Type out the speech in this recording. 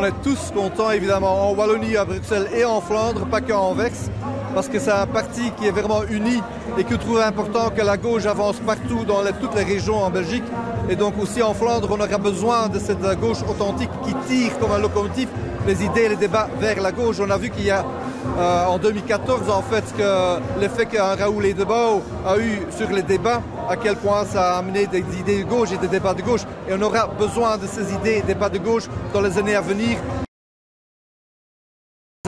On est tous contents, évidemment, en Wallonie, à Bruxelles et en Flandre, pas qu'en Anvers, parce que c'est un parti qui est vraiment uni et que trouve important que la gauche avance partout dans toutes les régions en Belgique. Et donc aussi en Flandre, on aura besoin de cette gauche authentique qui tire comme un locomotive les idées et les débats vers la gauche. On a vu qu'il y a euh, en 2014 en fait que l'effet qu'un Raoul Edebao a eu sur les débats, à quel point ça a amené des idées de gauche et des débats de gauche. Et on aura besoin de ces idées et débats de gauche dans les années à venir